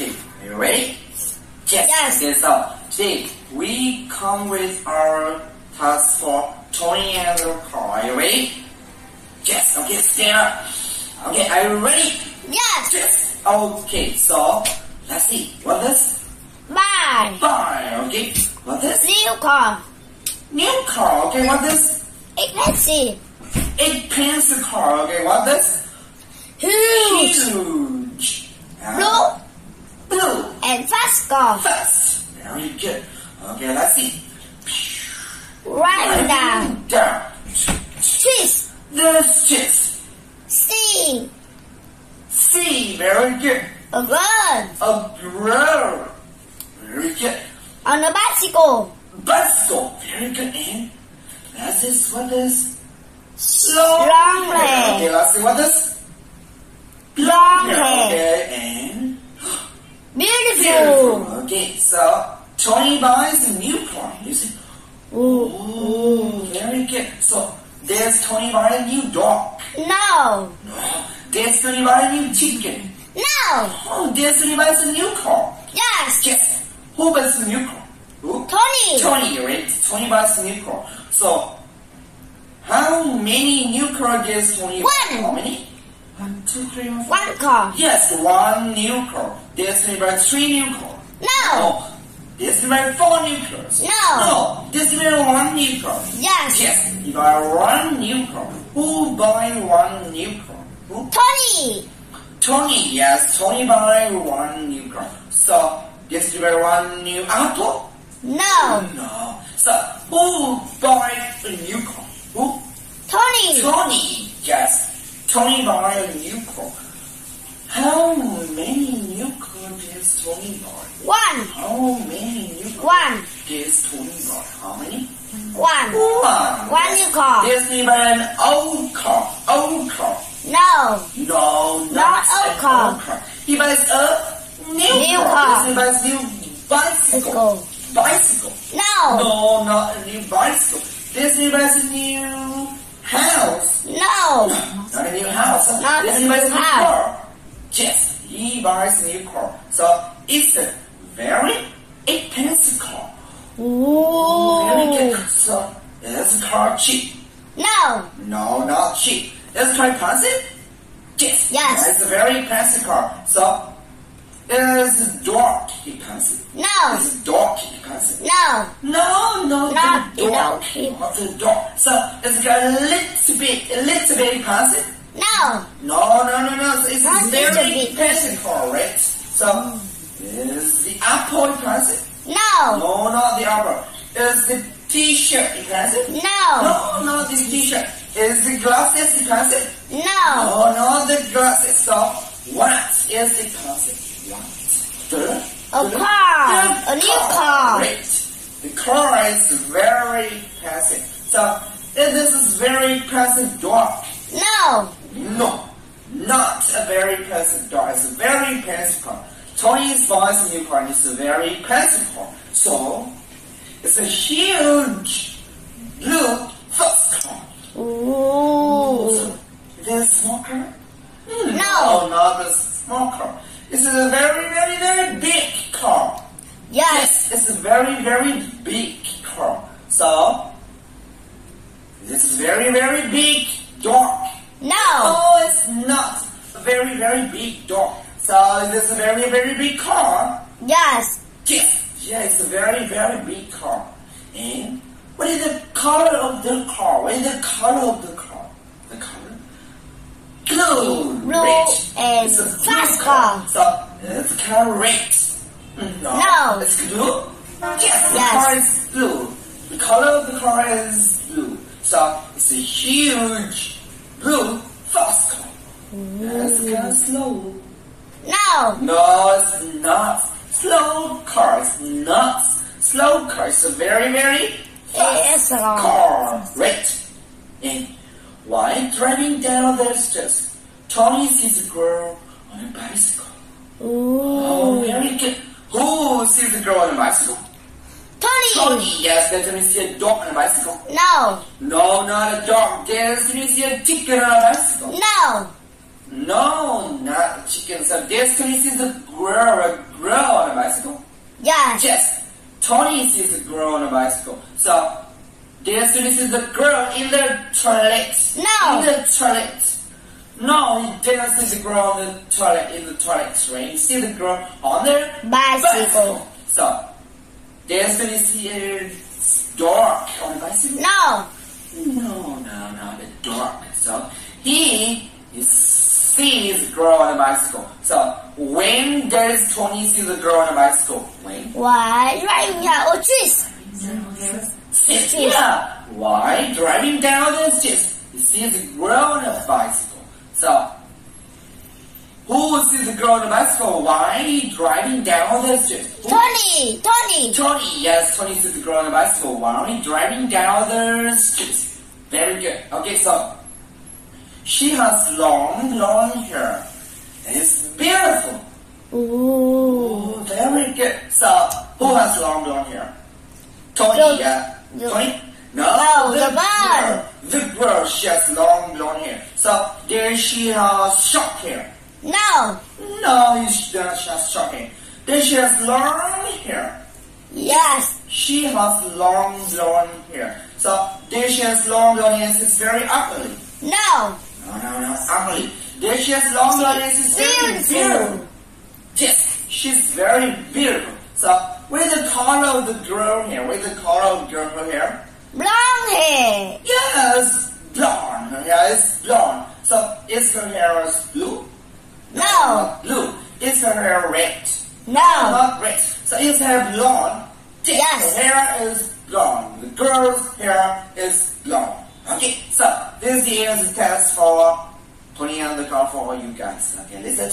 Are you ready? Yes. Yes. Okay, so today we come with our task for Tony and the car. Are you ready? Yes. Okay, stand up. Okay, are you ready? Yes. Yes. Okay, so let's see. What is Buy. bar? Okay, what is this? New car. new car? Okay, what is Expensive. eight pencil car? Okay, what is Huge. huge? Uh, Blue. blue. And fast car. Fast. Very good. Okay, let's see. Right down. Down. This is C. C. Very good. A gun. A girl. Very good. On a bicycle. Bicycle. Very good. And that's this. What is Long Okay, leg. let's see what is Long hair. Okay, and Beautiful. beautiful. Okay, so Tony buys a new car. You see. Ooh. Oh, very good. So there's Tony buy a new dog. No. There's Tony buy a new chicken. No. Oh, there's Tony buys a new car. Yes. Yes. Who buys a new car? Who? Tony. Tony, right? Tony buys a new car. So, how many new car does Tony buy? One. How many? One, two, three, four. One car. Yes, one new car. There's Tony buy three new car. No. Oh, Tony buy four new cars. No. No, Tony buy one new car. Yes. Yes, you buy one new car. Who buy one new car? Who? Tony. Tony, yes, Tony buy one new car. So, yes, you buy one new apple? No. No. So, who buy a new car? Who? Tony. Tony, yes. Tony buy a new car. How many new does Tony buy? One. Oh, How many new cars One. does Tony buy? How many? One. One. One new car. Does he buy an old car? Old car. No. No, not, Not old car. old car. He buys a new, New car. car. He buys new bicycle. Bicycle. No. No, not a new bicycle. Disney buys a new house. No. Not a new house. Not a Disney new buys a new house. car. Yes, he buys a. So it's a very expensive car. Very. So is car cheap? No. No, not cheap. Is car expensive? Yes. Yes. It's a very expensive car. So is dog expensive? No. Is dog expensive? No. No, no, Not dog. Not dog. So it's got a little bit, a little bit expensive. No. No, no, no, no. So it's Not a little very bit. expensive car, right? So is the apple expensive? No. No, not the apple. Is the t-shirt expensive? No. No, not this t-shirt. Is the glasses expensive? No. No, not the glasses. So what is expensive? What? A the- car. the A new car. Great. The car is very expensive. So this is very expensive dog. No. No, not a very expensive dog. It's a very expensive car. Tony's new car and it's a very expensive car. So, it's a huge blue first car. Ooh. So, is it a small car? Hmm, No. not a small car. It's a very, very, very big car. Yes. It's a very, very big car. So, this is very, very big dog. No. Oh, it's not a very, very big dog. So this is a very, very big car. Yes. Yes, yeah, it's a very, very big car. And what is the color of the car? What is the color of the car? The color? Blue. Blue red. and it's a fast car. car. So it's color red. Mm, no. No. It's blue? Yes, the Yes. car is blue. The color of the car is blue. So it's a huge blue fast car. It's kind of slow. No. No, it's not. Slow car. It's not slow car. It's a very, very fast car. Right. And while driving down the stairs, Tony sees a girl on a bicycle. Oh, Ooh. very good. Who sees a girl on a bicycle? Tony. Tony. Yes, then Tony see a dog on a bicycle. No. No, not a dog. Yes, Tony see a chicken on a bicycle. No. No, not the chicken. So there's Tony sees the girl, a girl on a bicycle. Yes. Yes, Tony sees a girl on a bicycle. So there's Tony sees the girl in the toilet. No. In the toilet. No, he didn't see the girl in the toilet in the toilet right? See the girl on the Bicycle. So there's Tony see a dark on the bicycle. No. No, no, no, the dark. So he sees the girl on a bicycle. So when does Tony see the girl on a bicycle? When? Why driving down? Six. Yeah. Why driving down the stairs? He sees the girl on a bicycle. So who sees the girl on a bicycle? Why driving down the? Who- Tony. Tony. Tony, yes, Tony sees the girl on a bicycle he driving down the street. Very good. Okay, so she has long, long hair. And it's beautiful. Ooh. Oh, very good. So, who has long, long hair? Tony, The- yeah. the- Tony? No, No, the man. girl. The girl, she has long, long hair. So, there she has short hair. No. No, she does she has short hair. Then she has long hair. Yes. She has long blonde hair. So there she has long blonde hair. It's very ugly. No. No, no, no, ugly. There she has long hair. It's very Beautiful. Yes, she's very beautiful. So where's the color of the girl hair? Where's the color of the girl hair? Blonde hair. Yes, blonde. Her hair is blonde. So is her hair blue? No. blue. Is her hair red? No. not red. So is her blonde? Yes. The hair is blonde. The girl's hair is blonde. Okay, so this is the test for Tony on the car for all you guys. Okay, listen.